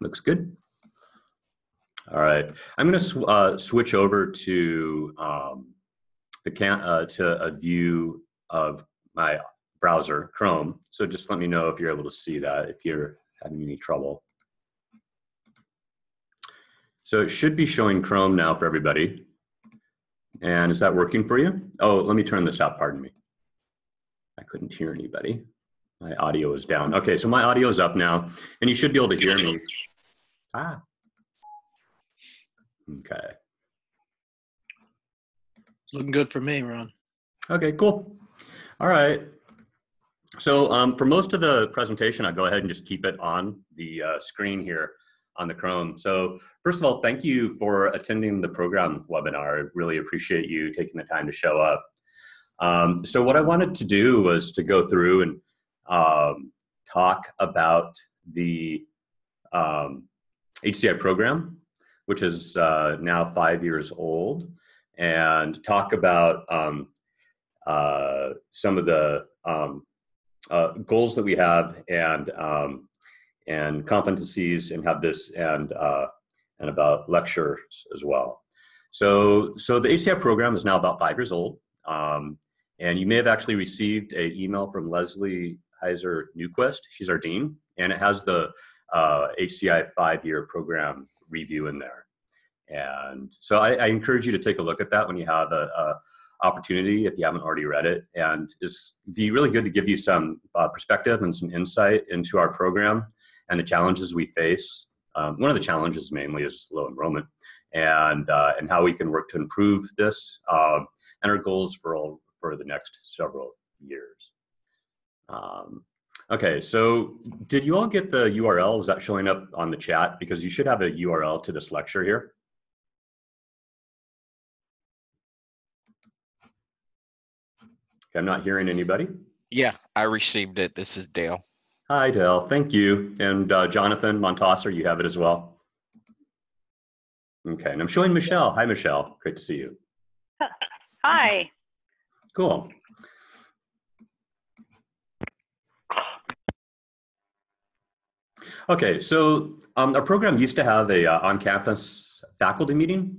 Looks good. All right, I'm going to sw uh, switch over to um, the can uh, to a view of my browser, Chrome. So just let me know if you're able to see that if you're having any trouble. So it should be showing Chrome now for everybody. And is that working for you? Oh, let me turn this up, pardon me. I couldn't hear anybody. My audio is down. Okay, so my audio is up now, and you should be able to hear me. Ah. Okay. Looking good for me, Ron. Okay, cool. All right. So um, for most of the presentation, I'll go ahead and just keep it on the uh, screen here on the Chrome. So first of all, thank you for attending the program webinar. I really appreciate you taking the time to show up. Um, so what I wanted to do was to go through and um, talk about the um, HCI program, which is uh, now five years old, and talk about um, uh, some of the um, uh, goals that we have and um, and competencies and have this and uh, and about lectures as well. So so the HCI program is now about five years old, um, and you may have actually received an email from Leslie Heiser Newquist. She's our dean, and it has the uh, HCI five-year program review in there. And so I, I, encourage you to take a look at that when you have a, a opportunity if you haven't already read it and it's be really good to give you some uh, perspective and some insight into our program and the challenges we face. Um, one of the challenges mainly is low enrollment and, uh, and how we can work to improve this um, and our goals for, all, for the next several years. Um, okay, so did you all get the URL? Is that showing up on the chat? Because you should have a URL to this lecture here. I'm not hearing anybody. Yeah, I received it. This is Dale. Hi, Dale. Thank you. And uh, Jonathan Mountasser, you have it as well. Okay, and I'm showing Michelle. Hi, Michelle. Great to see you. Hi. Cool. Okay, so um, our program used to have a uh, on-campus faculty meeting,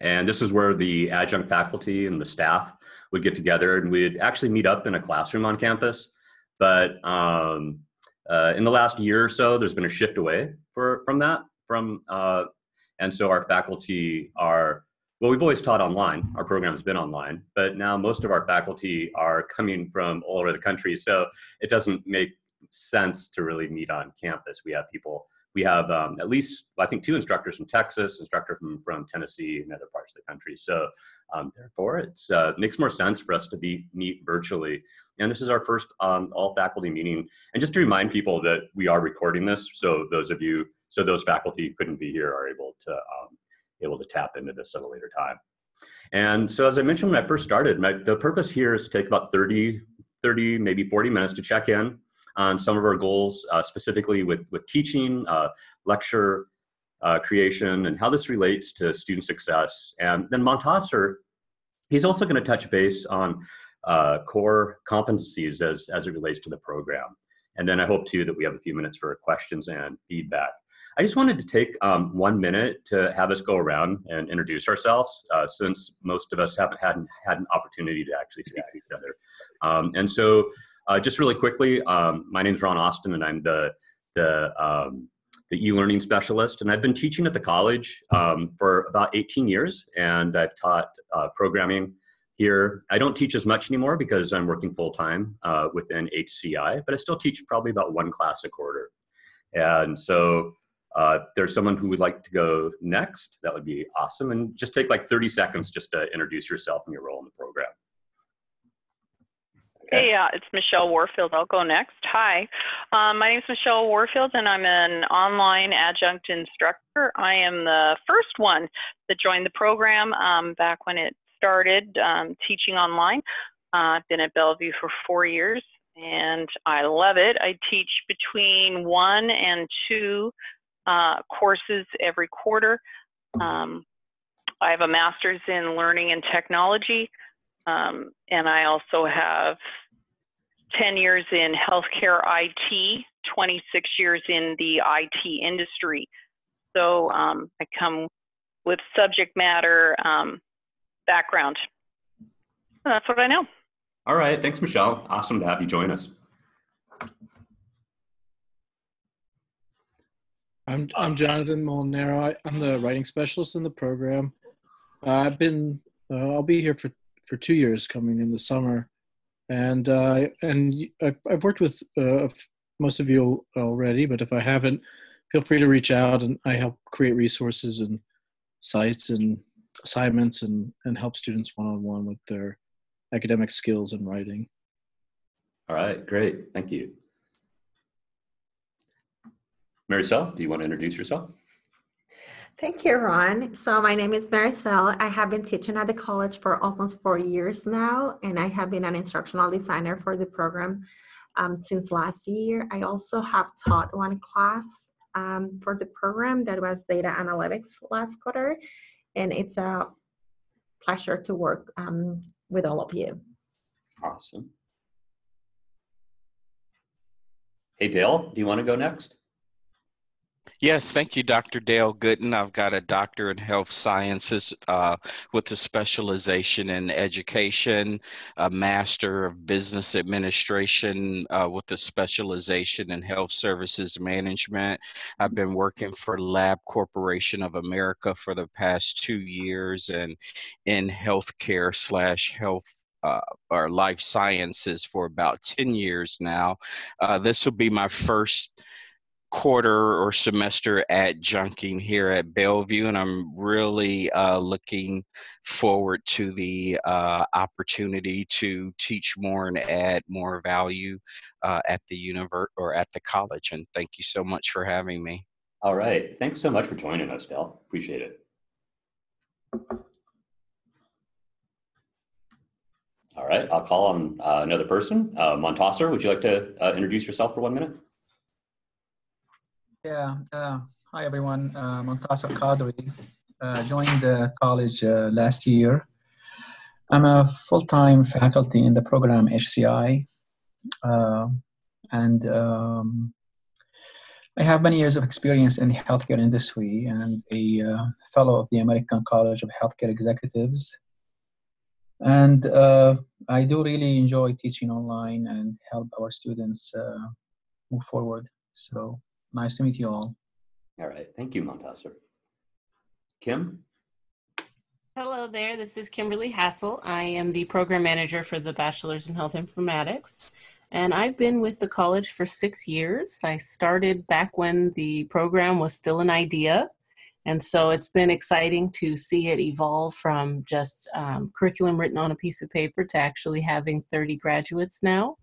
and this is where the adjunct faculty and the staff would get together, and we'd actually meet up in a classroom on campus. But um, uh, in the last year or so, there's been a shift away for, from that. From uh, and so our faculty are well, we've always taught online. Our program's been online, but now most of our faculty are coming from all over the country. So it doesn't make sense to really meet on campus. We have people. We have um, at least I think two instructors from Texas, instructor from from Tennessee, and other parts of the country. So um, therefore, it uh, makes more sense for us to be meet virtually. And this is our first um, all faculty meeting. And just to remind people that we are recording this, so those of you, so those faculty who couldn't be here are able to um, able to tap into this at a later time. And so as I mentioned when I first started, my, the purpose here is to take about 30, 30, maybe 40 minutes to check in on some of our goals, uh, specifically with, with teaching, uh, lecture uh, creation, and how this relates to student success. And then Mountasser, he's also going to touch base on uh, core competencies as, as it relates to the program. And then I hope too that we have a few minutes for questions and feedback. I just wanted to take um, one minute to have us go around and introduce ourselves, uh, since most of us haven't had, had an opportunity to actually speak to each other. Um, and so, uh, just really quickly, um, my name is Ron Austin, and I'm the the um, the e-learning specialist, and I've been teaching at the college um, for about 18 years, and I've taught uh, programming here. I don't teach as much anymore because I'm working full time uh, within HCI, but I still teach probably about one class a quarter. And so, uh, there's someone who would like to go next. That would be awesome, and just take like 30 seconds just to introduce yourself and your role in the program. Hey, uh, it's Michelle Warfield. I'll go next. Hi, um, my name is Michelle Warfield, and I'm an online adjunct instructor. I am the first one that joined the program um, back when it started um, teaching online. Uh, I've been at Bellevue for four years, and I love it. I teach between one and two uh, courses every quarter. Um, I have a master's in learning and technology. Um, and I also have 10 years in healthcare IT 26 years in the IT industry. So um, I come with subject matter um, background. That's what I know. All right. Thanks, Michelle. Awesome to have you join us. I'm I'm Jonathan Molinaro. I, I'm the writing specialist in the program. Uh, I've been uh, I'll be here for for two years coming in the summer, and uh, and I've worked with uh, most of you already. But if I haven't, feel free to reach out, and I help create resources and sites and assignments and and help students one on one with their academic skills and writing. All right. Great. Thank you. Maricel, do you want to introduce yourself? Thank you, Ron. So my name is Maricel. I have been teaching at the college for almost four years now, and I have been an instructional designer for the program um, since last year. I also have taught one class um, for the program that was data analytics last quarter, and it's a pleasure to work um, with all of you. Awesome. Hey, Dale, do you want to go next? Yes, thank you, Dr. Dale Gooden. I've got a doctor in health sciences uh, with a specialization in education, a master of business administration uh, with a specialization in health services management. I've been working for Lab Corporation of America for the past two years and in healthcare slash health uh, or life sciences for about 10 years now. Uh, this will be my first quarter or semester at Junking here at Bellevue, and I'm really uh, looking forward to the uh, opportunity to teach more and add more value uh, at the universe or at the college. And thank you so much for having me. All right. Thanks so much for joining us, Dale. Appreciate it. All right. I'll call on uh, another person. Uh, Mountasser, would you like to uh, introduce yourself for one minute? Yeah, uh, hi everyone. Uh, Mountasser Kadrie. Uh, joined the college uh, last year. I'm a full-time faculty in the program HCI, uh, and um, I have many years of experience in the healthcare industry and a uh, fellow of the American College of Healthcare Executives. And uh, I do really enjoy teaching online and help our students move forward. So Nice to meet you all. All right. Thank you, Mountasser. Kim? Hello there, this is Kimberly Hassel. I am the program manager for the Bachelor's in Health Informatics, and I've been with the college for six years. I started back when the program was still an idea, and so it's been exciting to see it evolve from just um, curriculum written on a piece of paper to actually having 30 graduates now.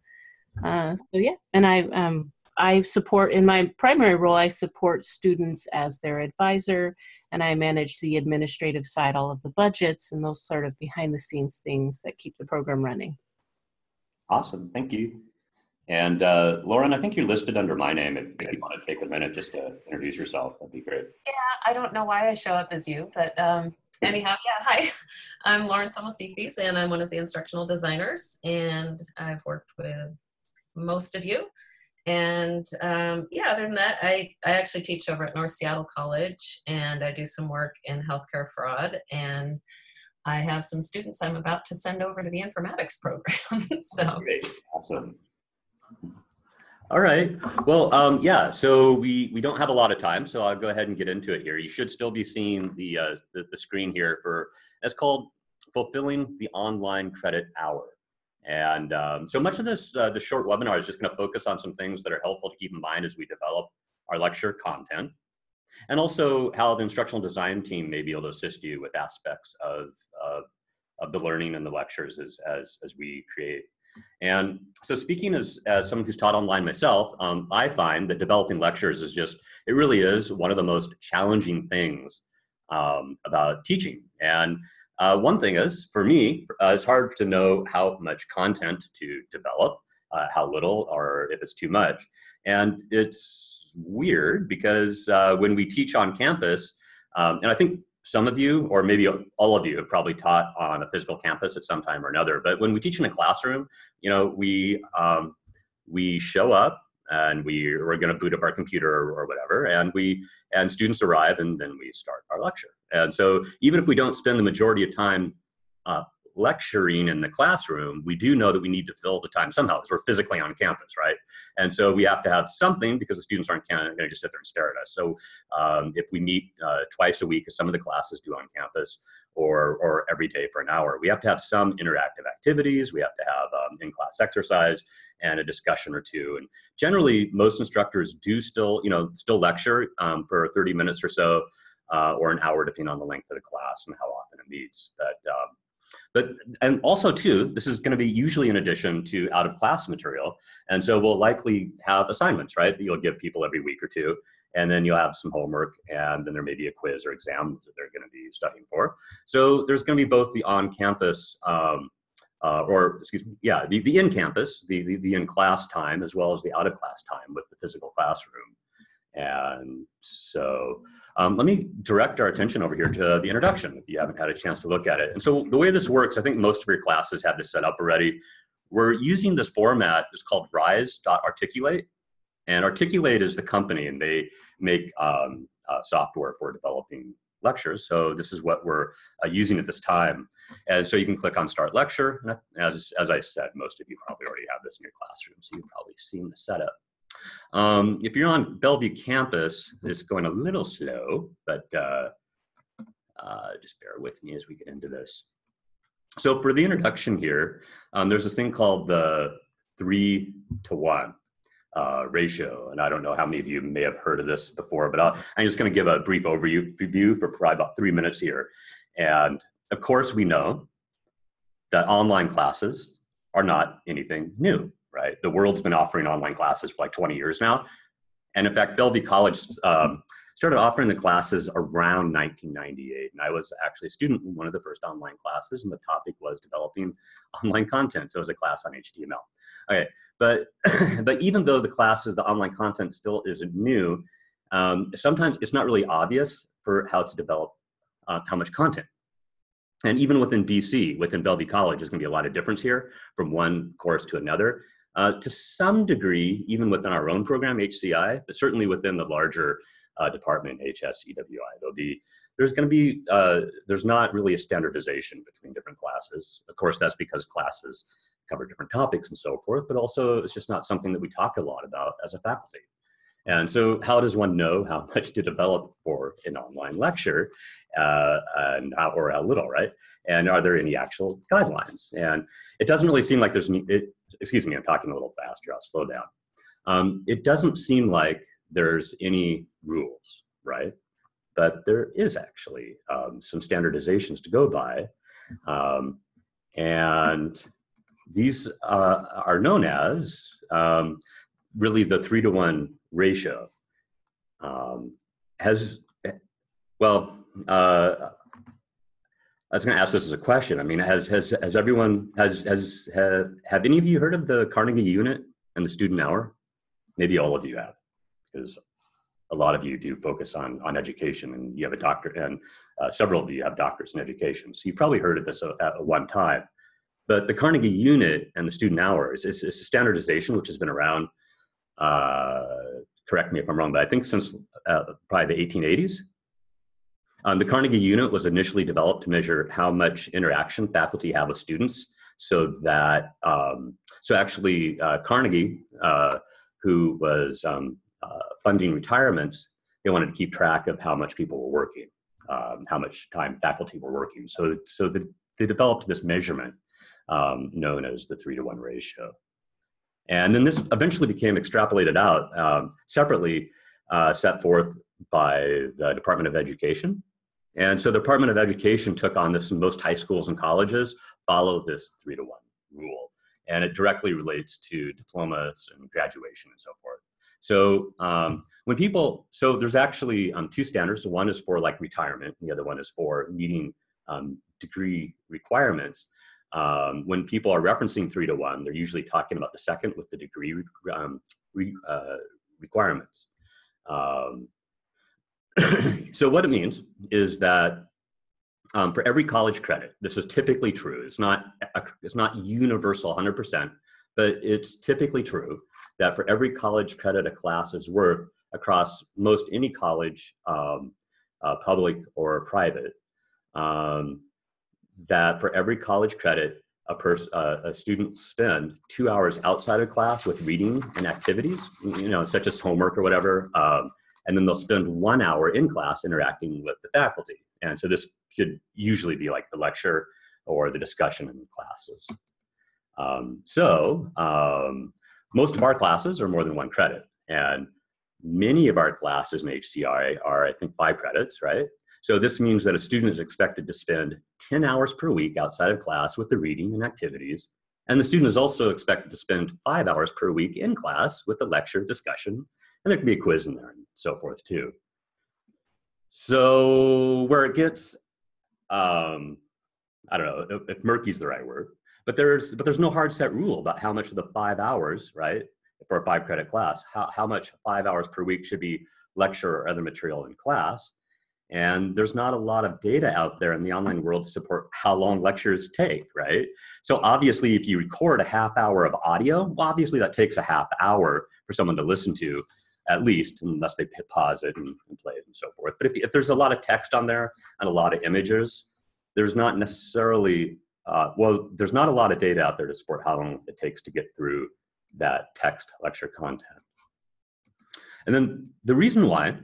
Uh, so, yeah, and I um, I support, in my primary role, I support students as their advisor, and I manage the administrative side, all of the budgets, and those sort of behind the scenes things that keep the program running. Awesome. Thank you. And uh, Lauren, I think you're listed under my name. If, if you want to take a minute just to introduce yourself, that'd be great. Yeah, I don't know why I show up as you, but um, anyhow, yeah, hi. I'm Lauren Psomostithis, and I'm one of the instructional designers, and I've worked with most of you and um, yeah, other than that, I, I actually teach over at North Seattle College and I do some work in healthcare fraud. And I have some students I'm about to send over to the informatics program. so That's great. Awesome. All right. Well, um, yeah. So we we don't have a lot of time, so I'll go ahead and get into it here. You should still be seeing the uh, the, the screen here for it's called fulfilling the online credit hour. And um, so much of this, uh, the short webinar is just going to focus on some things that are helpful to keep in mind as we develop our lecture content, and also how the instructional design team may be able to assist you with aspects of, of, of the learning and the lectures as, as, as we create. And so speaking as, as someone who's taught online myself, um, I find that developing lectures is just, it really is one of the most challenging things um, about teaching. And uh, one thing is, for me, uh, it's hard to know how much content to develop, uh, how little, or if it's too much. And it's weird because uh, when we teach on campus, um, and I think some of you, or maybe all of you, have probably taught on a physical campus at some time or another. But when we teach in a classroom, you know, we um, we show up and we we're going to boot up our computer or, or, whatever and we and students arrive and then we start our lecture and so even if we don't spend the majority of time uh, lecturing in the classroom, we do know that we need to fill the time somehow because we're physically on campus, right? And so we have to have something because the students aren't going to just sit there and stare at us. So um, if we meet uh, twice a week, as some of the classes do on campus, or or every day for an hour, we have to have some interactive activities. We have to have um, in-class exercise and a discussion or two. And generally, most instructors do still, you know, still lecture um, for 30 minutes or so. Uh, or an hour, depending on the length of the class and how often it meets. But um, but and also too, this is going to be usually in addition to out of class material, and so we'll likely have assignments, right? That you'll give people every week or two, and then you'll have some homework, and then there may be a quiz or exam that they're going to be studying for. So there's going to be both the on-campus. Um, uh, or excuse me, yeah, the, the in-campus, the, the, the in-class time, as well as the out-of-class time with the physical classroom. And so um, let me direct our attention over here to the introduction if you haven't had a chance to look at it. And so the way this works, I think most of your classes have this set up already. We're using this format, it's called rise.articulate. And Articulate is the company and they make um, uh, software for developing lectures. So this is what we're uh, using at this time. And so you can click on start lecture. As, as I said, most of you probably already have this in your classroom, so you've probably seen the setup. Um, if you're on Bellevue campus, it's going a little slow, but uh, uh, just bear with me as we get into this. So for the introduction here, um, there's this thing called the three to one uh, ratio. And I don't know how many of you may have heard of this before, but i am just going to give a brief overview for probably about three minutes here. And of course, we know that online classes are not anything new right? The world's been offering online classes for like 20 years now. And in fact, Bellevue College um, started offering the classes around 1998. And I was actually a student in one of the first online classes, and the topic was developing online content. So it was a class on HTML. Okay, but, but even though the classes, the online content still isn't new, um, sometimes it's not really obvious for how to develop uh, how much content and even within BC, within Bellevue College, there's going to be a lot of difference here from one course to another. Uh, to some degree, even within our own program, HCI, but certainly within the larger uh, department, HSEWI, there'll be there's going to be uh, there's not really a standardization between different classes. Of course, that's because classes cover different topics and so forth, but also it's just not something that we talk a lot about as a faculty. And so, how does one know how much to develop for an online lecture, uh, and how, or how little, right? And are there any actual guidelines? And it doesn't really seem like there's. It, excuse me, I'm talking a little fast. I'll slow down. Um, it doesn't seem like there's any rules, right? But there is actually um, some standardizations to go by, um, and these uh, are known as um, really the three to one ratio um, has well uh, I was going to ask this as a question. I mean, has has has everyone has has have, have any of you heard of the Carnegie Unit and the Student Hour? Maybe all of you have, because a lot of you do focus on on education, and you have a doctor, and uh, several of you have doctors in education. So you've probably heard of this at one time. But the Carnegie Unit and the Student Hours is, is a standardization which has been around uh, correct me if I'm wrong, but I think since uh, probably the 1880s. Um, the Carnegie Unit was initially developed to measure how much interaction faculty have with students, so that um, so actually uh, Carnegie, uh, who was um, uh, funding retirements, they wanted to keep track of how much people were working, um, how much time faculty were working. So so the, they developed this measurement um, known as the three to one ratio. And then this eventually became extrapolated out um, separately, uh, set forth by the Department of Education. And so the Department of Education took on this, and most high schools and colleges follow this three to one rule. And it directly relates to diplomas and graduation and so forth. So um, when people, so there's actually um, two standards. One is for like retirement, and the other one is for meeting um, degree requirements um, when people are referencing three to one, they're usually talking about the second with the degree um, re, uh, requirements. Um, so what it means is that um, for every college credit, this is typically true. It's not it's not universal 100%, but it's typically true that for every college credit a class is worth across most any college, um, uh, public or private, um, that for every college credit, a person, uh, a student spend two hours outside of class with reading and activities, you know, such as homework or whatever, um, and then they'll spend one hour in class interacting with the faculty. And so this could usually be like the lecture or the discussion in the classes. Um, so um, most of our classes are more than one credit, and many of our classes in HCI are, I think, five credits, right? So this means that a student is expected to spend 10 hours per week outside of class with the reading and activities. And the student is also expected to spend five hours per week in class with the lecture, discussion, and there can be a quiz in there and so forth too. So where it gets, um, I don't know if, if murky is the right word, but there's but there's no hard set rule about how much of the five hours, right, for a five credit class, how, how much five hours per week should be lecture or other material in class. And there's not a lot of data out there in the online world to support how long lectures take, right? So obviously, if you record a half hour of audio, well, obviously that takes a half hour for someone to listen to, at least, unless they pause it and, and play it and so forth. But if, if there's a lot of text on there and a lot of images, there's not necessarily, uh, well, there's not a lot of data out there to support how long it takes to get through that text lecture content. And then the reason why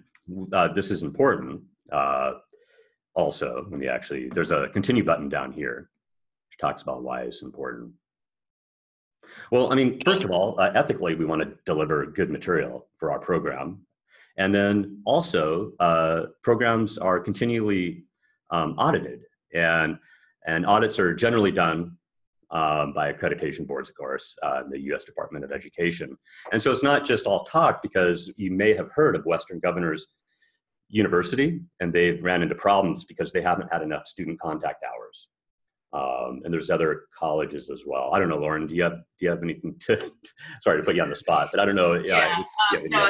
uh, this is important uh, also, when you actually, there's a continue button down here, which talks about why it's important. Well, I mean, first of all, uh, ethically, we want to deliver good material for our program. And then also, uh, programs are continually um, audited, and, and audits are generally done um, by accreditation boards, of course, uh, the US Department of Education. And so it's not just all talk because you may have heard of Western Governors University and they've ran into problems because they haven't had enough student contact hours. Um, and there's other colleges as well. I don't know, Lauren. Do you have do you have anything to? sorry to put you on the spot, but I don't know. Yeah, yeah, no.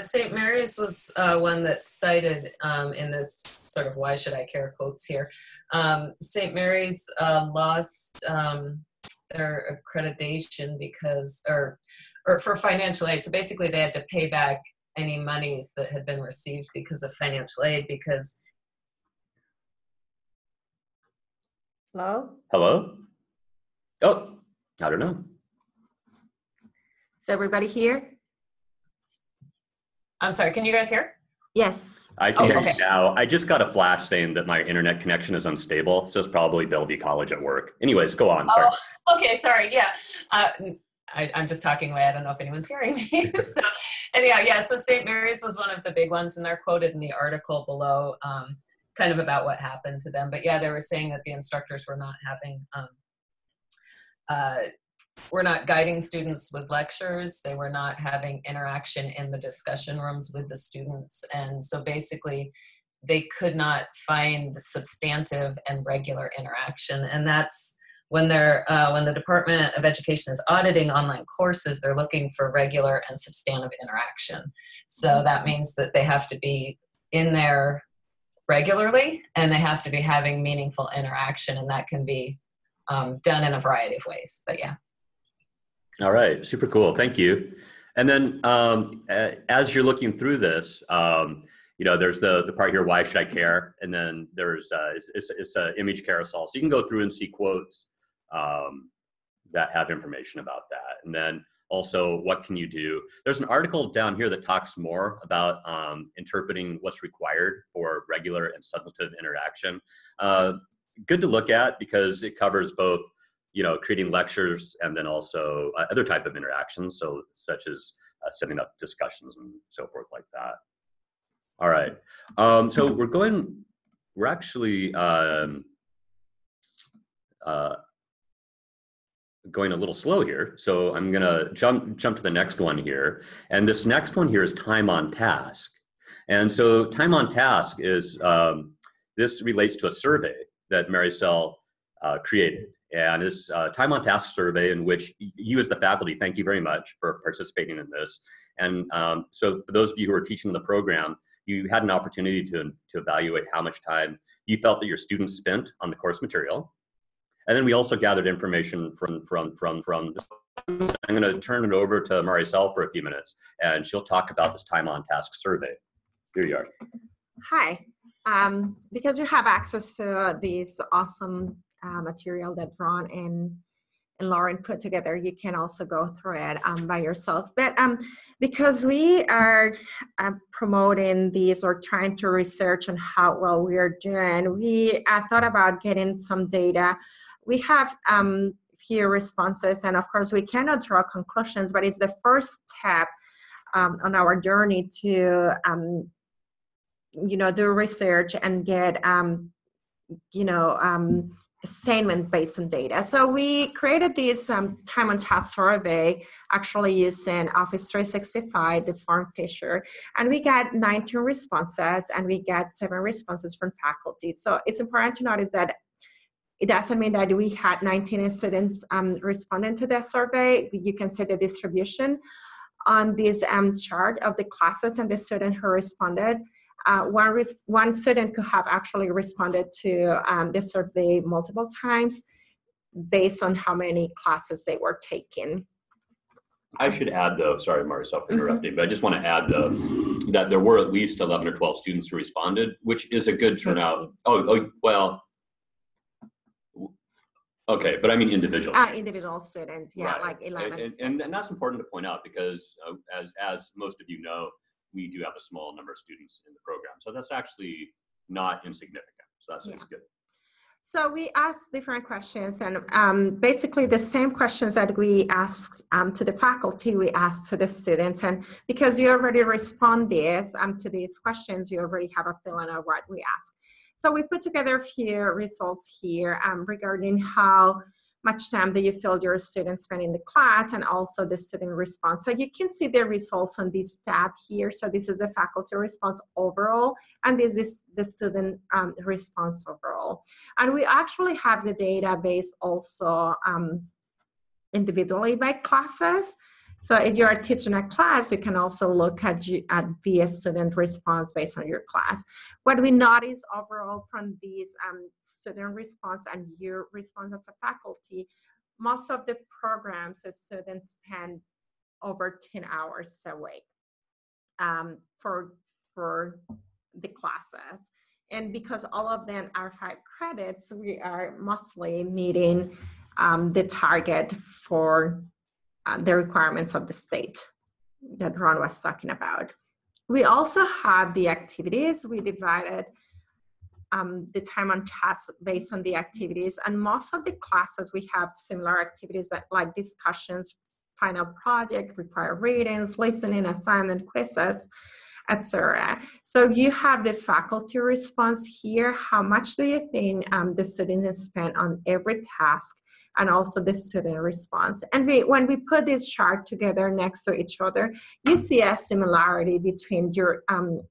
Saint uh, Mary's was uh, one that cited um, in this sort of "why should I care" quotes here. Um, Saint Mary's uh, lost um, their accreditation because, or or for financial aid. So basically, they had to pay back any monies that had been received because of financial aid because Hello? Hello? Oh, I don't know. Is everybody here? I'm sorry, can you guys hear? Yes. I can oh, hear okay. you now. I just got a flash saying that my internet connection is unstable, so it's probably Bellevue College at work. Anyways, go on. Sorry. Oh, okay, sorry. Yeah. Uh, I, am just talking away. I don't know if anyone's hearing me. so, anyhow, yeah. So St. Mary's was one of the big ones, and they're quoted in the article below. Um, kind of about what happened to them. But yeah, they were saying that the instructors were not having, um, uh, were not guiding students with lectures. They were not having interaction in the discussion rooms with the students. And so basically, they could not find substantive and regular interaction. And that's when they're uh, when the Department of Education is auditing online courses, they're looking for regular and substantive interaction. So that means that they have to be in there regularly and they have to be having meaningful interaction and that can be um, done in a variety of ways but yeah. All right super cool thank you. And then um, as you're looking through this um, you know there's the the part here why should i care? And then there's uh, it's, it's, it's an image carousel so you can go through and see quotes um, that have information about that. And then also what can you do? There's an article down here that talks more about um, interpreting what's required for regular and substantive interaction. Uh, good to look at because it covers both you know creating lectures and then also uh, other type of interactions so such as uh, setting up discussions and so forth like that. All right. Um, so we're going we're actually um, uh, going a little slow here. So I'm gonna jump jump to the next one here. And this next one here is time on task. And so time on task is, um, this relates to a survey that Maricel uh, created. And this uh, time on task survey in which you as the faculty, thank you very much for participating in this. And um, so for those of you who are teaching the program, you had an opportunity to, to evaluate how much time you felt that your students spent on the course material and then we also gathered information from from from from I'm going to turn it over to Maricel for a few minutes, and she'll talk about this time on task survey. Here you are. Hi. Um, because you have access to this awesome uh, material that Ron and and Lauren put together, you can also go through it um, by yourself. But um, because we are uh, promoting these or trying to research on how well we are doing, we uh, thought about getting some data. We have um, few responses, and of course, we cannot draw conclusions, but it's the first step um, on our journey to um, you know do research and get you know statement based on data. So we created this um, time on task survey actually using Office 365, the form Fisher, and we got 19 responses and we got seven responses from faculty. So it's important to notice that it doesn't mean that we had 19 students um, responding to that survey. You can see the distribution on this um, chart of the classes and the student who responded uh, one, res- one student could have actually responded to um, the survey multiple times based on how many classes they were taking. I should add though, sorry Maricel for interrupting, mm-hmm. but I just want to add though that there were at least 11 or 12 students who responded, which is a good turnout. Oh, oh well, okay, but I mean individual. Uh, individual students, yeah, right. like 11. And, and, and, that's important to point out because uh, as, as most of you know, we do have a small number of students in the program. So that's actually not insignificant. So that's, yeah. good. So we asked different questions, and um, basically the same questions that we asked um, to the faculty, we asked to the students. And because you already responded um, to these questions, you already have a feeling of what we asked. So we put together a few results here um, regarding how much time that you feel your students spend in the class and also the student response. So you can see the results on this tab here. So this is a faculty response overall, and this is the student um, response overall. And we actually have the database also um, individually by classes. So if you are teaching a class, you can also look at, at the student response based on your class. What we notice overall from these um, student response and your response as a faculty, most of the programs the students spend over 10 hours a week um, for, for the classes. And because all of them are five credits, we are mostly meeting um, the target for uh, the requirements of the state that Ron was talking about. We also have the activities. We divided um, the time on tasks based on the activities. And most of the classes, we have similar activities that like discussions, final project, required readings, listening, assignment, quizzes etc. So you have the faculty response here. How much do you think um, the student has spent on every task and also the student response? And we, when we put this chart together next to each other, you see a similarity between your, um,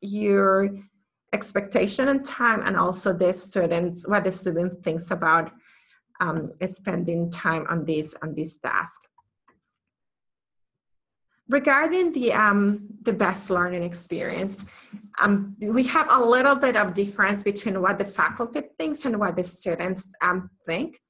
your expectation and time and also the students, what the student thinks about um, spending time on this, on this task regarding the um, the best learning experience, um, we have a little bit of difference between what the faculty thinks and what the students um, think.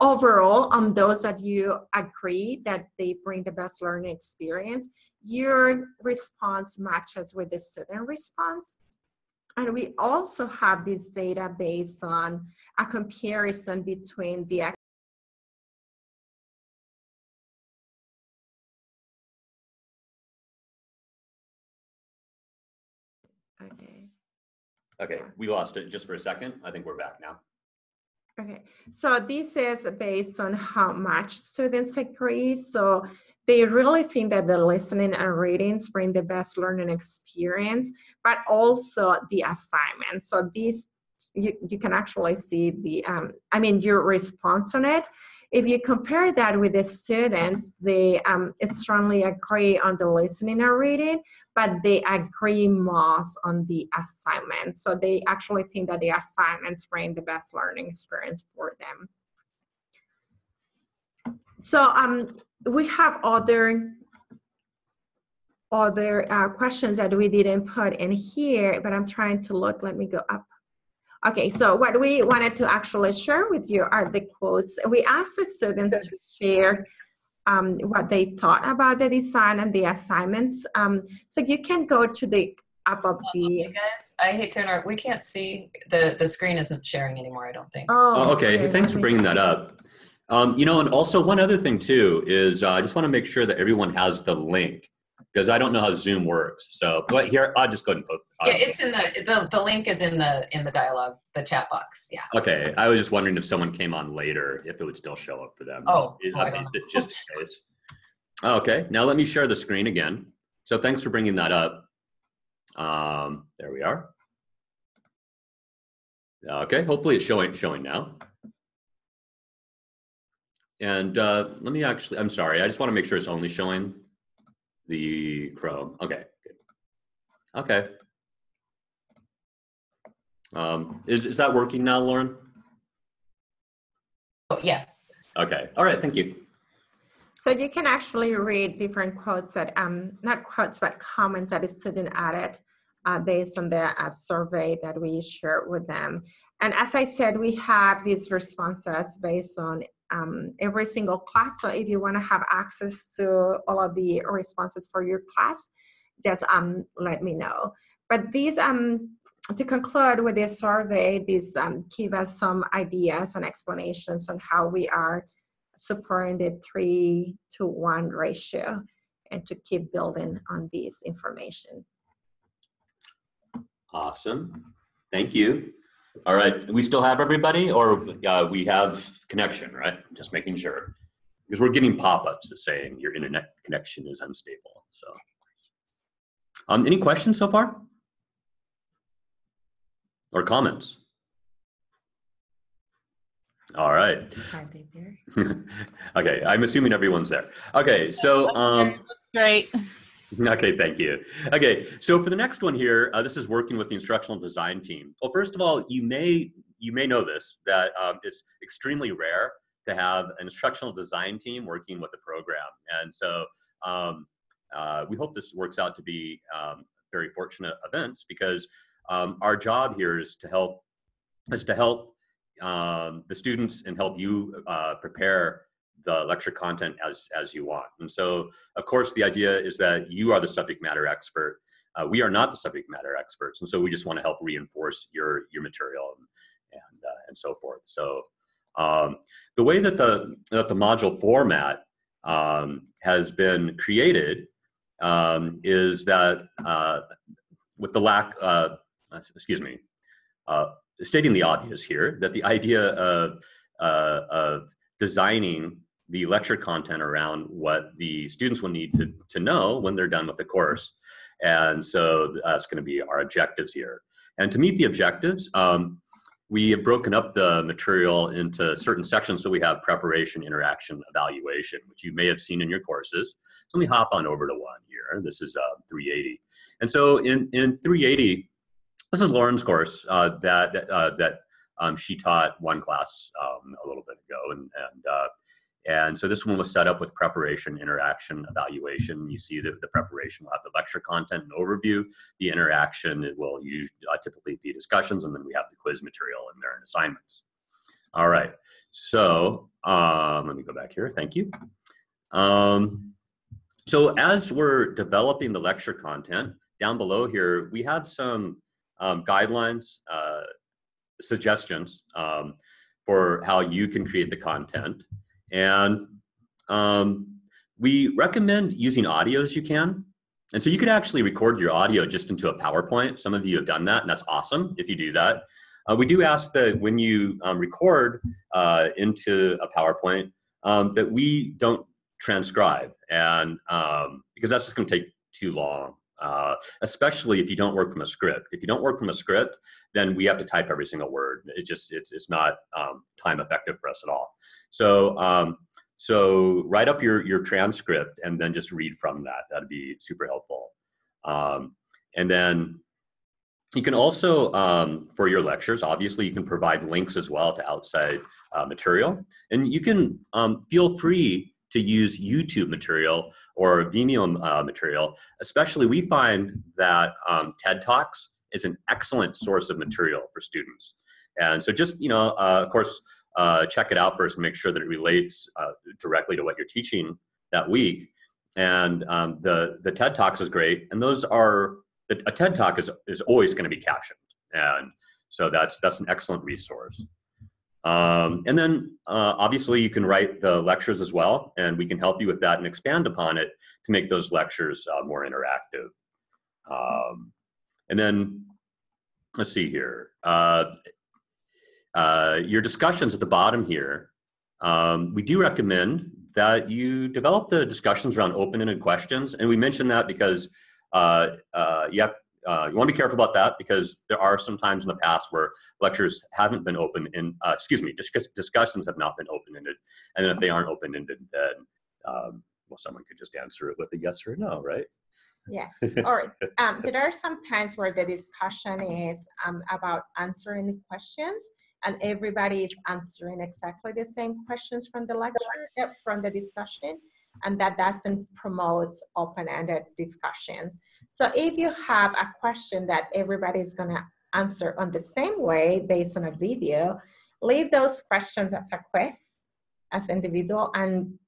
Overall, on those that you agree that they bring the best learning experience, your response matches with the student response. And we also have this data based on a comparison between the Okay, we lost it just for a second. I think we're back now. Okay, so this is based on how much students agree. So they really think that the listening and readings bring the best learning experience, but also the assignments. So these, you, you can actually see the, um, I mean, your response on it if you compare that with the students, they um, strongly agree on the listening and reading, but they agree most on the assignment. So they actually think that the assignments bring the best learning experience for them. So um, we have other other uh, questions that we didn't put in here, but I'm trying to look. Let me go up. Okay, so what we wanted to actually share with you are the quotes. We asked the students to share um, what they thought about the design and the assignments. Um, so you can go to the up of the. Hey guys, I hate to interrupt. We can't see the the screen isn't sharing anymore. I don't think. Oh, okay. Hey, thanks for bringing that up. Um, you know, and also one other thing too is uh, I just want to make sure that everyone has the link because I don't know how Zoom works. So, but here I'll just go ahead and post. Yeah, it's in the, the the link is in the in the dialogue, the chat box. Yeah. Okay, I was just wondering if someone came on later, if it would still show up for them. Oh, It- oh, it's just in case. Okay, now let me share the screen again. So thanks for bringing that up. Um, there we are. Okay, hopefully it's showing showing now. And uh, let me actually, I'm sorry, I just want to make sure it's only showing the Chrome. Okay, good. Okay. Um, is, is that working now, Lauren? Oh yeah. Okay. All right. Thank you. So you can actually read different quotes that, um, not quotes, but comments that a student added uh, based on the uh, survey that we shared with them. And as I said, we have these responses based on um, every single class. So if you want to have access to all of the responses for your class, just um, let me know. But these, um, to conclude with this survey, these um, give us some ideas and explanations on how we are supporting the three to one ratio and to keep building on this information. Awesome. Thank you. All right. We still have everybody, or uh, we have connection, right? Just making sure because we're getting pop-ups that saying your internet connection is unstable. So, um, any questions so far, or comments? All right. Are they there? okay. I'm assuming everyone's there. Okay. So, um, Looks great. Okay, thank you. Okay, so for the next one here, uh, this is working with the instructional design team. Well, first of all, you may you may know this that um, it's extremely rare to have an instructional design team working with a program, and so um, uh, we hope this works out to be um, very fortunate events because um, our job here is to help is to help um, the students and help you uh, prepare the lecture content as as you want. And so, of course, the idea is that you are the subject matter expert. Uh, we are not the subject matter experts, and so we just want to help reinforce your your material and and, uh, and so forth. So, um, the way that the that the module format um, has been created um, is that uh, with the lack, uh, excuse me, uh, stating the obvious here, that the idea of uh, of designing the lecture content around what the students will need to, to know when they're done with the course. And so that's going to be our objectives here. And to meet the objectives, um, we have broken up the material into certain sections. So we have preparation, interaction, evaluation, which you may have seen in your courses. So let me hop on over to one here. This is uh, 380. And so in, in 380, this is Lauren's course uh, that, uh, that um, she taught one class um, a little bit ago. And, and uh, and so this one was set up with preparation, interaction, evaluation. You see that the preparation will have the lecture content and overview. The interaction it will use, uh, typically be discussions, and then we have the quiz material in there and assignments. All right. So um, let me go back here. Thank you. Um, so as we're developing the lecture content, down below here, we have some um, guidelines, uh, suggestions um, for how you can create the content. And um, we recommend using audio as you can. And so you could actually record your audio just into a PowerPoint. Some of you have done that, and that's awesome if you do that. Uh, we do ask that when you um, record uh, into a PowerPoint, um, that we don't transcribe, and um, because that's just going to take too long. Uh, especially if you don't work from a script. If you don't work from a script, then we have to type every single word. It just it's it's not um, time effective for us at all. So um, so write up your your transcript and then just read from that. That'd be super helpful. Um, and then you can also um, for your lectures, obviously, you can provide links as well to outside uh, material, and you can um, feel free to use YouTube material or Vimeo uh, material. Especially, we find that um, TED Talks is an excellent source of material for students. And so just, you know, uh, of course, uh, check it out first make sure that it relates uh, directly to what you're teaching that week. And um, the, the TED Talks is great. And those are, a TED Talk is, is always going to be captioned. And so that's, that's an excellent resource. Um, and then uh, obviously you can write the lectures as well, and we can help you with that and expand upon it to make those lectures uh, more interactive. Um, and then let's see here. Uh, uh, your discussions at the bottom here, um, we do recommend that you develop the discussions around open-ended questions. And we mention that because uh, uh, you have uh, you want to be careful about that because there are some times in the past where lectures haven't been open in, uh, excuse me, discuss, discussions have not been open-ended. And then if they aren't open-ended, then, um, well, someone could just answer it with a yes or a no, right? Yes. or um, there are some times where the discussion is um, about answering the questions and everybody is answering exactly the same questions from the lecture, uh, from the discussion and that doesn't promote open-ended discussions. So if you have a question that everybody is going to answer on the same way based on a video, leave those questions as a quiz as individual and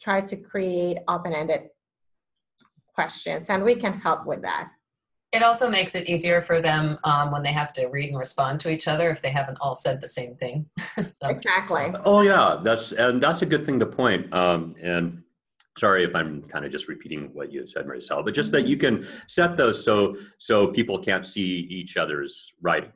try to create open-ended questions and we can help with that. It also makes it easier for them um, when they have to read and respond to each other if they haven't all said the same thing. so. Exactly. Oh yeah, that's and that's a good thing to point. Um, and sorry if I'm kind of just repeating what you said, Maricel, but just that you can set those so so people can't see each other's writing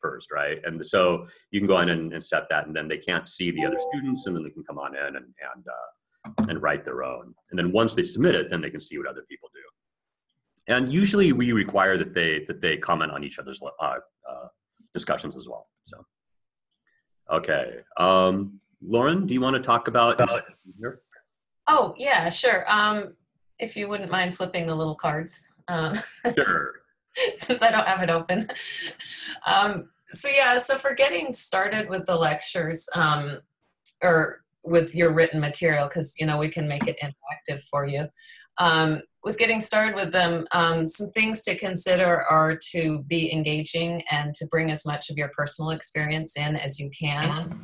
first, right? And so you can go in and, and set that, and then they can't see the other students, and then they can come on in and and uh, and write their own. And then once they submit it, then they can see what other people do. And usually we require that they that they comment on each other's uh, uh, discussions as well. So, okay, um, Lauren, do you want to talk about? here? Oh, yeah, sure. Um, if you wouldn't mind flipping the little cards. Um, sure. since I don't have it open. Um, so yeah, so for getting started with the lectures, um, or with your written material, because you know we can make it interactive for you. Um, with getting started with them, um, some things to consider are to be engaging and to bring as much of your personal experience in as you can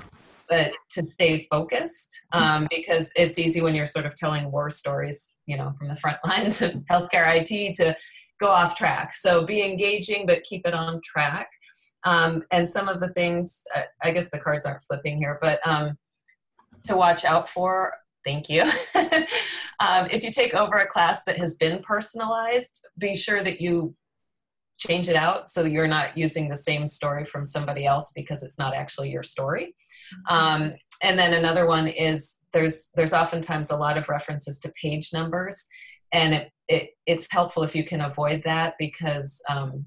but to stay focused um, because it's easy when you're sort of telling war stories, you know, from the front lines of healthcare IT to go off track. So be engaging, but keep it on track. Um, and some of the things, uh, I guess the cards aren't flipping here, but um, to watch out for. Thank you. Um, if you take over a class that has been personalized, be sure that you change it out so you're not using the same story from somebody else because it's not actually your story. Um, and then another one is there's there's oftentimes a lot of references to page numbers and it, it it's helpful if you can avoid that because um,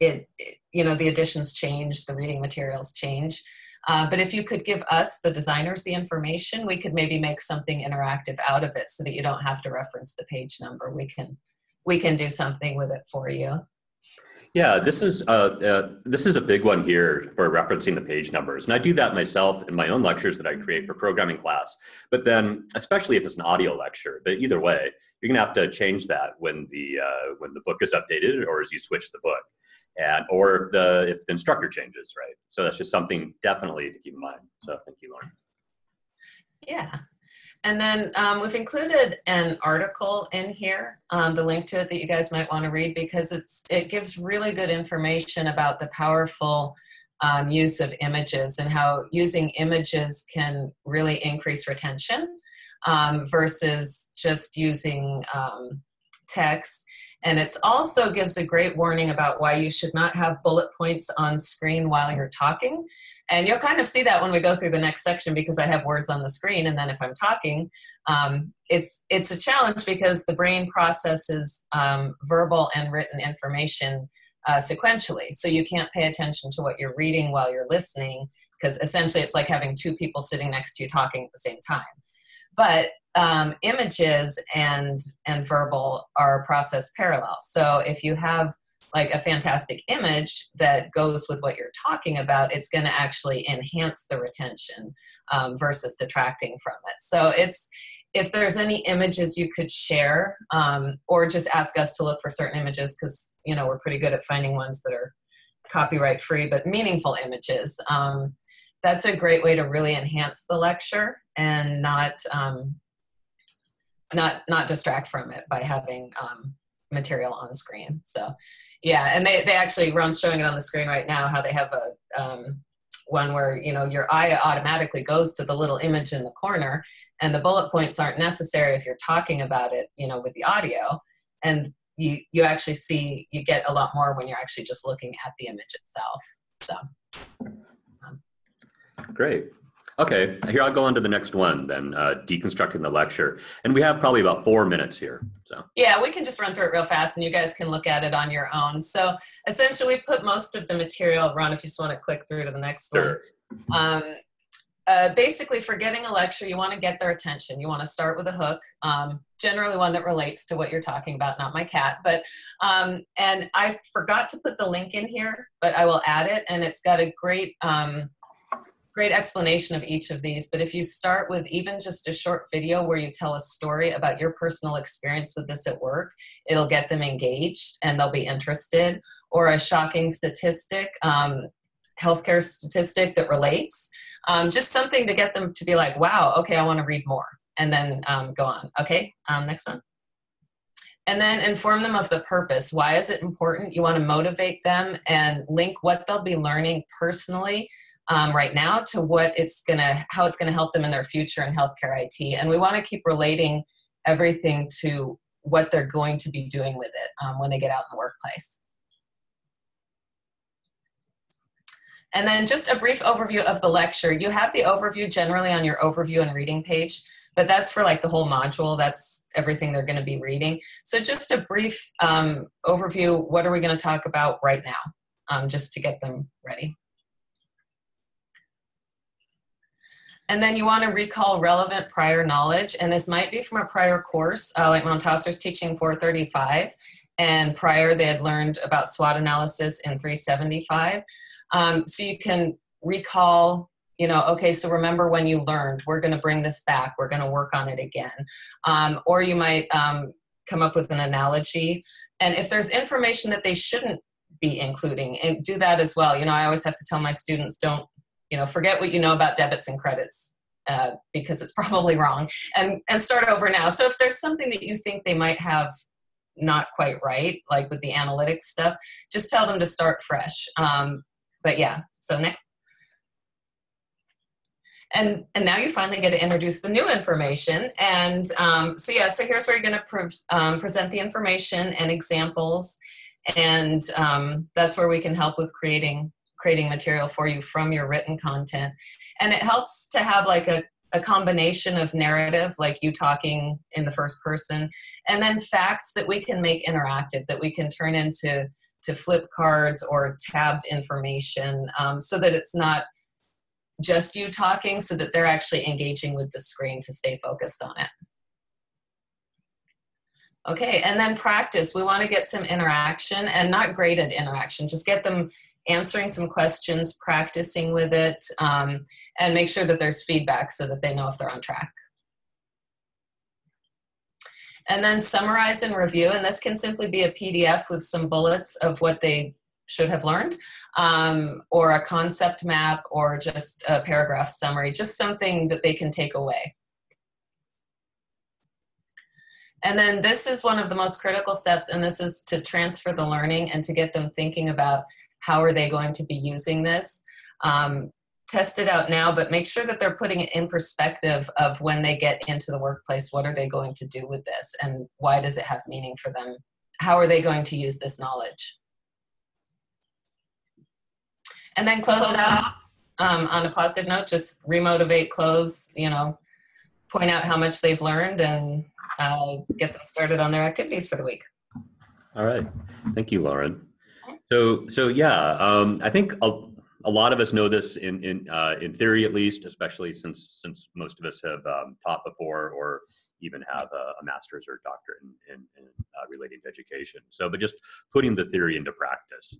it, it, you know the additions change the reading materials change. Uh, but if you could give us the designers the information we could maybe make something interactive out of it so that you don't have to reference the page number. We can we can do something with it for you yeah, this is uh, uh, this is a big one here for referencing the page numbers, and I do that myself in my own lectures that I create for programming class. But then, especially if it's an audio lecture, but either way, you're gonna have to change that when the uh, when the book is updated or as you switch the book, and or the if the instructor changes, right? So that's just something definitely to keep in mind. So thank you, Lauren. Yeah, and then um, we've included an article in here, um, the link to it that you guys might want to read because it's it gives really good information about the powerful um, use of images and how using images can really increase retention um, versus just using um, text. And it also gives a great warning about why you should not have bullet points on screen while you're talking. And you'll kind of see that when we go through the next section because I have words on the screen. And then if I'm talking, um, it's, it's a challenge because the brain processes um, verbal and written information uh, sequentially. So you can't pay attention to what you're reading while you're listening because essentially it's like having two people sitting next to you talking at the same time. But um, images and and verbal are processed parallel. So if you have like a fantastic image that goes with what you're talking about, it's going to actually enhance the retention um, versus detracting from it. So it's if there's any images you could share, um, or just ask us to look for certain images because you know we're pretty good at finding ones that are copyright free but meaningful images. Um, that's a great way to really enhance the lecture and not um, not not distract from it by having um, material on screen. So yeah, and they, they actually Ron's showing it on the screen right now how they have a um, one where you know your eye automatically goes to the little image in the corner and the bullet points aren't necessary if you're talking about it you know with the audio and you you actually see you get a lot more when you're actually just looking at the image itself so um. great Okay, here I'll go on to the next one then, uh, deconstructing the lecture. And we have probably about four minutes here, so. Yeah, we can just run through it real fast and you guys can look at it on your own. So essentially we've put most of the material, Ron, if you just want to click through to the next sure. one. Um, uh, basically for getting a lecture, you want to get their attention. You want to start with a hook, um, generally one that relates to what you're talking about, not my cat. But um, and I forgot to put the link in here, but I will add it, and it's got a great um, great explanation of each of these, but if you start with even just a short video where you tell a story about your personal experience with this at work, it'll get them engaged and they'll be interested. Or a shocking statistic, um, healthcare statistic that relates, um, just something to get them to be like, wow, okay, I want to read more, and then um, go on. Okay, um, next one and then inform them of the purpose. Why is it important? You want to motivate them and link what they'll be learning personally um, right now to what it's gonna how it's gonna help them in their future in healthcare IT. And we want to keep relating everything to what they're going to be doing with it um, when they get out in the workplace. And then just a brief overview of the lecture. You have the overview generally on your overview and reading page, but that's for like the whole module. That's everything they're going to be reading. So just a brief um, overview. What are we going to talk about right now? Um, just to get them ready. And then you want to recall relevant prior knowledge. And this might be from a prior course, uh, like Mountasser's teaching 435. And prior, they had learned about SWOT analysis in 375. Um, so you can recall, you know, okay, so remember when you learned, we're going to bring this back, we're going to work on it again. Um, or you might um, come up with an analogy. And if there's information that they shouldn't be including, and do that as well. You know, I always have to tell my students don't you know forget what you know about debits and credits uh, because it's probably wrong and and start over now. So if there's something that you think they might have not quite right like with the analytics stuff just tell them to start fresh. Um, but yeah so next. And and now you finally get to introduce the new information and um, so yeah so here's where you're going to pre- um, present the information and examples and um, that's where we can help with creating creating material for you from your written content. And it helps to have like a, a combination of narrative, like you talking in the first person, and then facts that we can make interactive, that we can turn into to flip cards or tabbed information um, so that it's not just you talking, so that they're actually engaging with the screen to stay focused on it. Okay, and then practice. We want to get some interaction and not graded interaction. Just get them answering some questions, practicing with it, um, and make sure that there's feedback so that they know if they're on track. And then summarize and review, and this can simply be a PDF with some bullets of what they should have learned, um, or a concept map, or just a paragraph summary, just something that they can take away. And then this is one of the most critical steps, and this is to transfer the learning and to get them thinking about how are they going to be using this. Um, test it out now, but make sure that they're putting it in perspective of when they get into the workplace, what are they going to do with this and why does it have meaning for them? How are they going to use this knowledge? And then close, close it out um, on a positive note, just remotivate, close, you know, point out how much they've learned and uh, get them started on their activities for the week. All right. Thank you, Lauren. So, so yeah, um, I think a, a, lot of us know this in in uh, in theory, at least, especially since since most of us have um, taught before or even have a, a master's or doctorate in, in, in uh, relating to education. So, but just putting the theory into practice.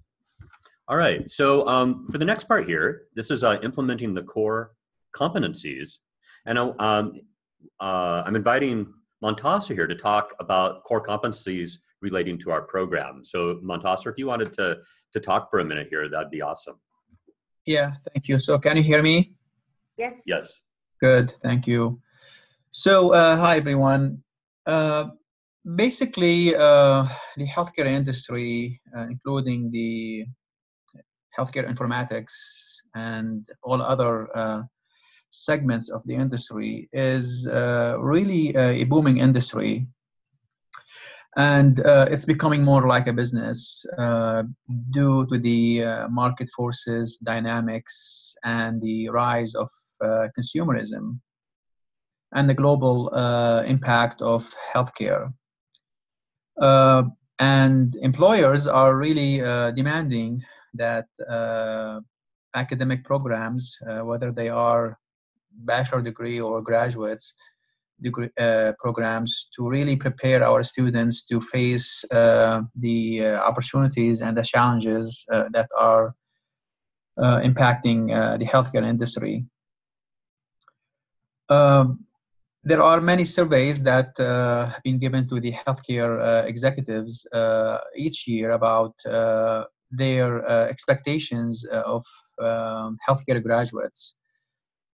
All right. So, um, for the next part here, this is uh, implementing the core competencies, and um, uh, I'm inviting Mountasser here to talk about core competencies relating to our program. So Mountasser, if you wanted to, to talk for a minute here, that'd be awesome. Yeah, thank you. So can you hear me? Yes. Yes. Good, thank you. So, uh, hi everyone. Uh, basically, uh, the healthcare industry, uh, including the healthcare informatics and all other uh, segments of the industry, is uh, really a booming industry. And it's becoming more like a business due to the market forces, dynamics, and the rise of consumerism and the global uh, impact of healthcare. Uh, and employers are really uh, demanding that uh, academic programs, uh, whether they are bachelor degree or graduates degree uh, programs, to really prepare our students to face the opportunities and the challenges that are impacting the healthcare industry. Um, there are many surveys that uh, have been given to the healthcare uh, executives uh, each year about uh, their uh, expectations uh, of um, healthcare graduates.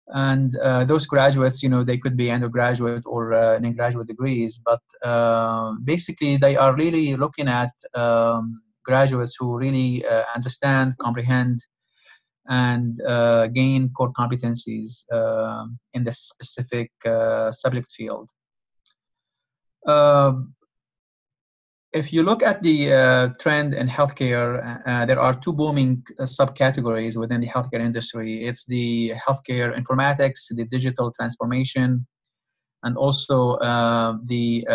And those graduates, you know, they could be undergraduate or undergraduate degrees, but basically they are really looking at um, graduates who really understand, comprehend, and uh, gain core competencies uh, in the specific uh, subject field. If you look at the uh, trend in healthcare, uh, there are two booming uh, subcategories within the healthcare industry. It's the healthcare informatics, the digital transformation, and also the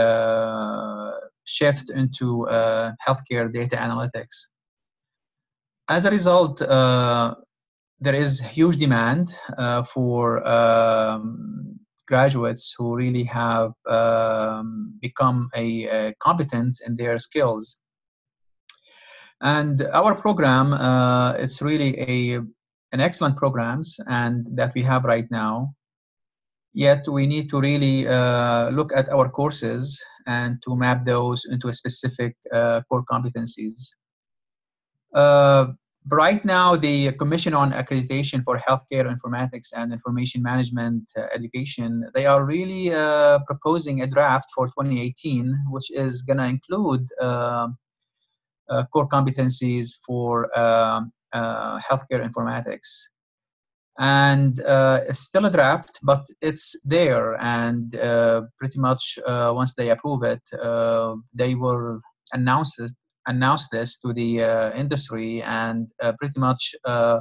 shift into healthcare data analytics. As a result, there is huge demand uh, for um, graduates who really have um, become a, a, competent in their skills. And our program, uh, it's really a an excellent programs and that we have right now. Yet we need to really uh, look at our courses and to map those into a specific uh, core competencies. Right now, the Commission on Accreditation for Healthcare Informatics and Information Management uh, Education, they are really uh, proposing a draft for 2018, which is going to include um, uh, core competencies for um, uh, healthcare informatics. And uh, it's still a draft, but it's there. And uh, pretty much once they approve it, they will announce it announce this to the uh, industry and uh, pretty much uh,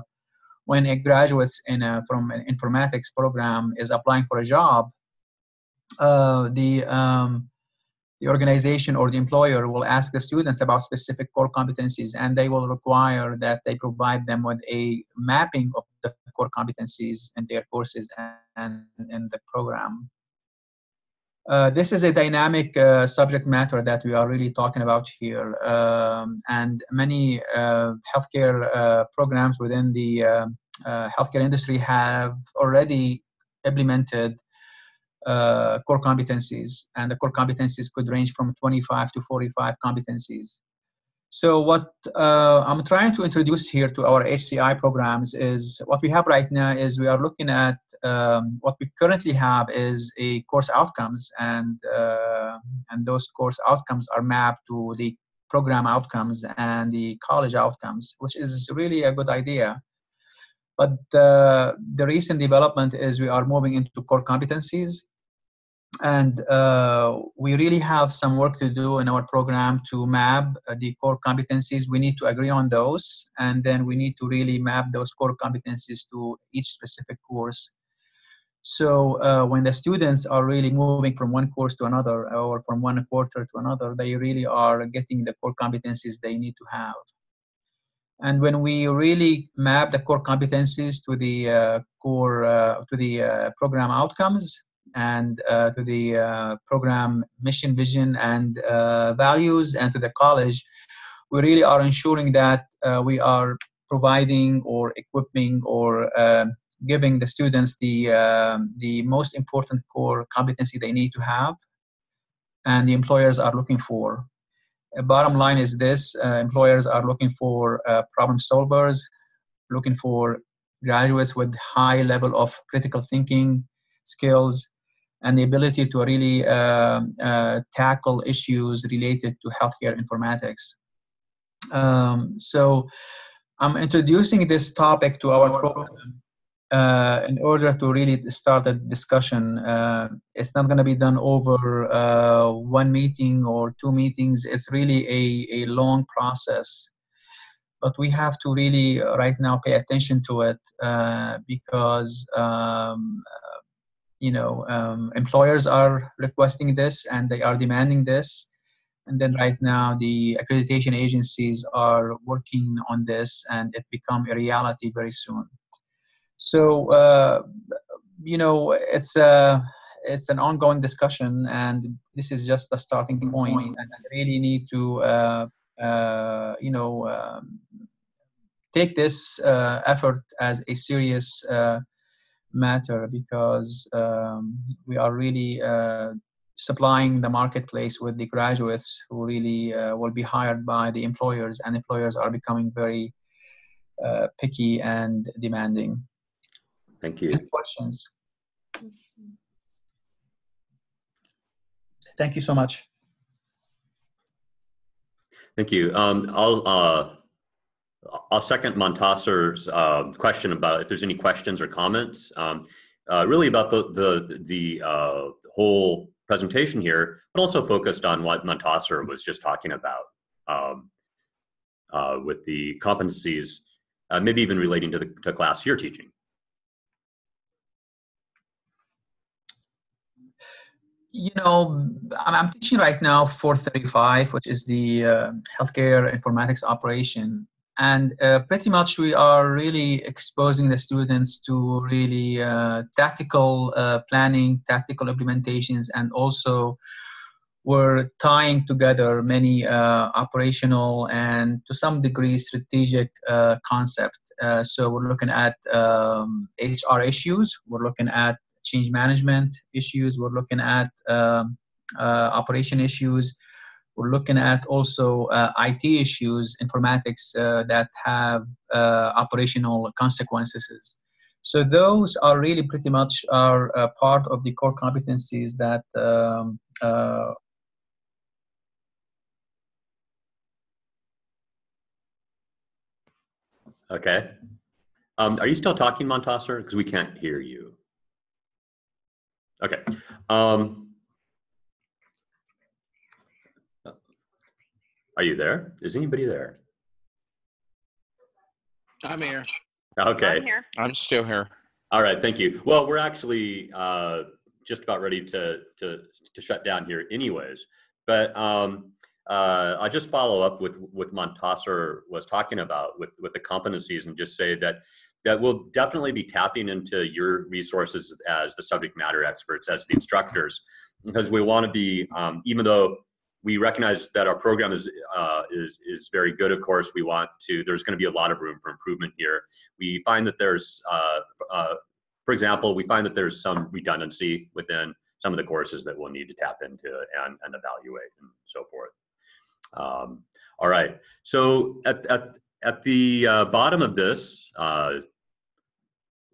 when a graduate in a, from an informatics program is applying for a job the um, the organization or the employer will ask the students about specific core competencies and they will require that they provide them with a mapping of the core competencies in their courses and in the program uh, this is a dynamic uh, subject matter that we are really talking about here. Um, and many uh, healthcare uh, programs within the uh, healthcare industry have already implemented core competencies. And the core competencies could range from 25 to 45 competencies. So what I'm trying to introduce here to our HCI programs is what we have right now is we are looking at um, what we currently have is a course outcomes and uh, and those course outcomes are mapped to the program outcomes and the college outcomes, which is really a good idea. But uh, the recent development is we are moving into core competencies and uh, we really have some work to do in our program to map the core competencies we need to agree on those and then we need to really map those core competencies to each specific course so uh, when the students are really moving from one course to another or from one quarter to another they really are getting the core competencies they need to have. And when we really map the core competencies to the uh, core uh, to the uh, program outcomes and uh, to the uh, program mission, vision, and values, and to the college, we really are ensuring that we are providing or equipping or giving the students the um, the most important core competency they need to have and the employers are looking for. Bottom line is this uh, employers are looking for uh, problem solvers looking for graduates with high level of critical thinking skills and the ability to really uh, uh, tackle issues related to healthcare informatics. Um, so i'm introducing this topic to our program uh, in order to really start a discussion. Uh, it's not going to be done over uh, one meeting or two meetings. It's really a, a long process. But we have to really uh, right now pay attention to it uh, because um, you know um, employers are requesting this and they are demanding this. And then right now the accreditation agencies are working on this and it become a reality very soon. So uh, you know, it's a uh, it's an ongoing discussion, and this is just the starting point. And I really need to uh, uh, you know um, take this uh, effort as a serious uh, matter because um, we are really supplying the marketplace with the graduates who really will be hired by the employers, and employers are becoming very picky and demanding. Thank you. Any questions? Thank you so much. Thank you. Um, I'll uh, I'll second Mountasser's uh, question about if there's any questions or comments. Um, uh, really about the the the uh, whole presentation here, but also focused on what Mountasser was just talking about um, uh, with the competencies, uh, maybe even relating to the to class you're teaching. You know, I'm teaching right now 435, which is the uh, healthcare informatics operation. And uh, pretty much we are really exposing the students to really uh, tactical uh, planning, tactical implementations, and also we're tying together many uh, operational and to some degree strategic uh, concepts. so we're looking at um, HR issues, we're looking at change management issues. We're looking at um, uh, operation issues. We're looking at also uh, IT issues, informatics uh, that have operational consequences. So those are really pretty much are part of the core competencies that um, Okay. Um, are you still talking, Mountasser? Because we can't hear you. Okay. Um, are you there? Is anybody there? I'm here. Okay. I'm here. I'm still here. All right. Thank you. Well, we're actually uh, just about ready to, to, to shut down here anyways. But um, uh, I'll just follow up with what Mountasser was talking about with, with the competencies and just say that that we'll definitely be tapping into your resources as the subject matter experts, as the instructors, because we want to be, um, even though we recognize that our program is, uh, is, is very good, of course, we want to, there's going to be a lot of room for improvement here. We find that there's, uh, uh, for example, we find that there's some redundancy within some of the courses that we'll need to tap into and, and evaluate and so forth. Um, all right, so at, at, at the uh, bottom of this, uh,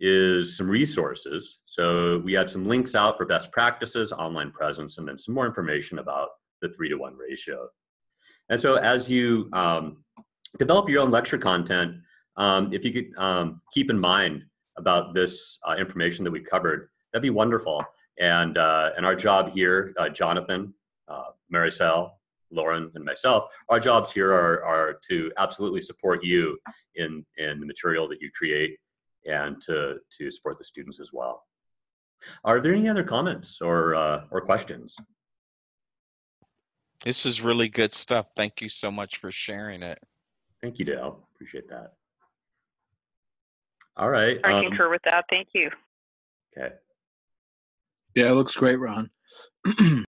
is some resources. So we have some links out for best practices, online presence, and then some more information about the three to one ratio. And so as you um, develop your own lecture content, um, if you could um, keep in mind about this uh, information that we covered, that'd be wonderful. And, uh, and our job here, uh, Jonathan, uh, Maricel, Lauren, and myself, our jobs here are, are to absolutely support you in, in the material that you create and to, to support the students as well. Are there any other comments or, uh, or questions? This is really good stuff. Thank you so much for sharing it. Thank you, Dale. Appreciate that. All right. I um, concur with that. Thank you. Okay. Yeah, it looks great, Ron.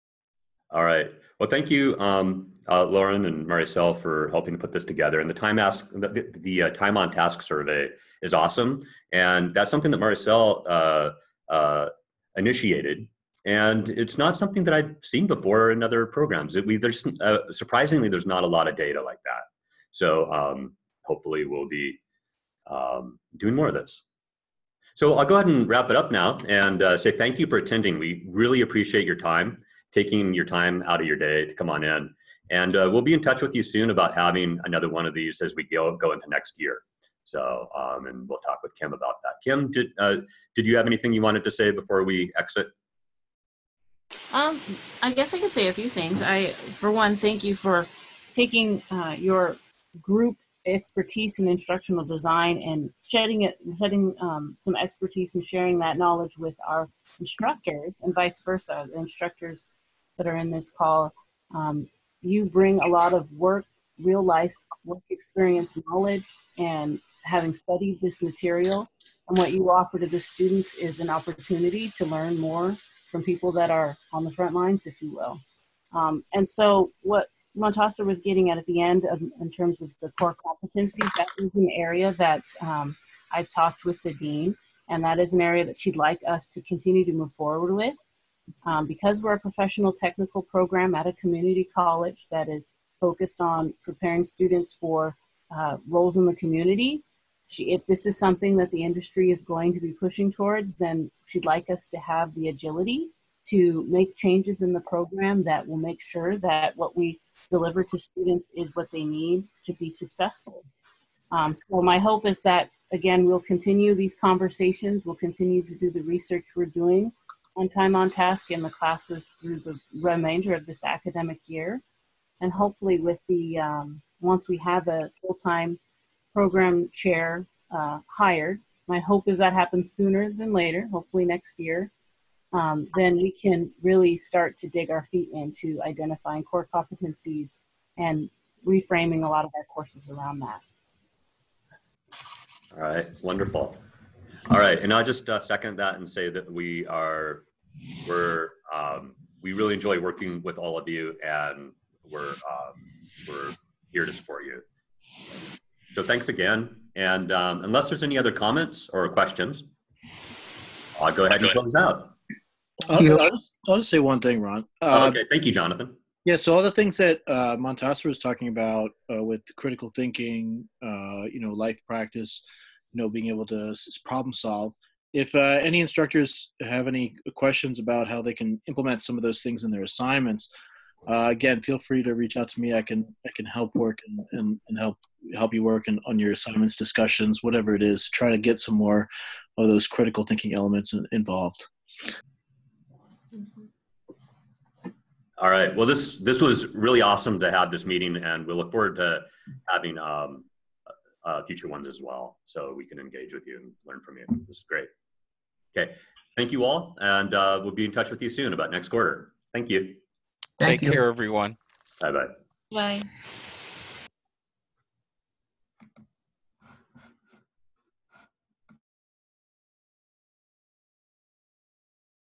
All right. Well, thank you, um, uh, Lauren and Maricel, for helping to put this together. And the time ask the, the uh, time on task survey is awesome, and that's something that Maricel uh, uh, initiated. and it's not something that I've seen before in other programs. It, we, there's uh, surprisingly there's not a lot of data like that. So um, hopefully we'll be um, doing more of this. So I'll go ahead and wrap it up now and uh, say thank you for attending. We really appreciate your time, taking your time out of your day to come on in. And uh, we'll be in touch with you soon about having another one of these as we go, go into next year. So, um, and we'll talk with Kim about that. Kim, did, uh, did you have anything you wanted to say before we exit? Um, I guess I could say a few things. I, for one, thank you for taking uh, your group expertise in instructional design and shedding it, shedding um, some expertise and sharing that knowledge with our instructors and vice versa. The instructors that are in this call, um, you bring a lot of work, real life work experience knowledge, and having studied this material. And what you offer to the students is an opportunity to learn more from people that are on the front lines, if you will. Um, and so, what Mountasser was getting at at the end of, in terms of the core competencies, that is an area that um, I've talked with the dean, and that is an area that she'd like us to continue to move forward with. Um, because we're a professional technical program at a community college that is focused on preparing students for uh, roles in the community, she, if this is something that the industry is going to be pushing towards, then she'd like us to have the agility to make changes in the program that will make sure that what we deliver to students is what they need to be successful. Um, so my hope is that, again, we'll continue these conversations, we'll continue to do the research we're doing on time on task in the classes through the remainder of this academic year. And hopefully with the, um, once we have a full-time program chair uh, hired, my hope is that happens sooner than later, hopefully next year, um, then we can really start to dig our feet into identifying core competencies and reframing a lot of our courses around that. All right, wonderful. All right, and I'll just uh, second that and say that we are, we're, um, we really enjoy working with all of you, and we're um, we're here to support you. So thanks again, and um, unless there's any other comments or questions, I'll go ahead and close out. I'll, I'll, just, I'll, just, say one thing, Ron. Uh, okay, thank you, Jonathan. Yeah, so all the things that uh, Mountasser was talking about uh, with critical thinking, uh, you know, life practice, you know, being able to problem solve. If uh, any instructors have any questions about how they can implement some of those things in their assignments, uh, again, feel free to reach out to me. I can I can help work and, and, and help help you work in, on your assignments, discussions, whatever it is. Try to get some more of those critical thinking elements in, involved. All right. Well, this this was really awesome to have this meeting, and we look forward to having um, uh, future ones as well, so we can engage with you and learn from you. This is great. Okay. Thank you all, and uh, we'll be in touch with you soon about next quarter. Thank you. Thank Take you. care, everyone. Bye bye. Bye.